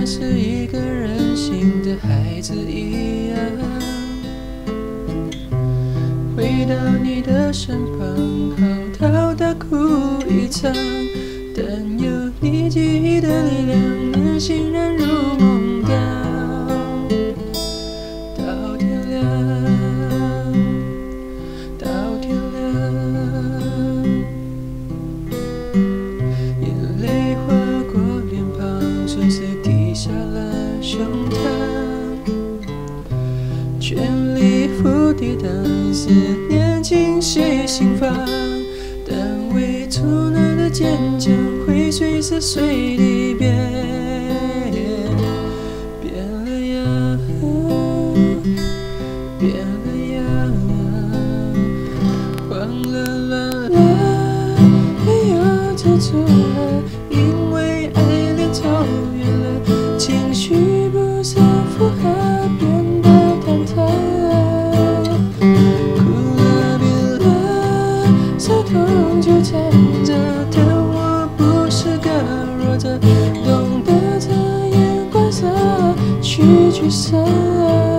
像是一个任性的孩子一样，回到你的身旁，嚎啕大哭一场，但有你记忆的力量，能信任当时年轻，随心房，但未出楠的坚强，会随时随地变，变了样。懂得察言观色去聚散了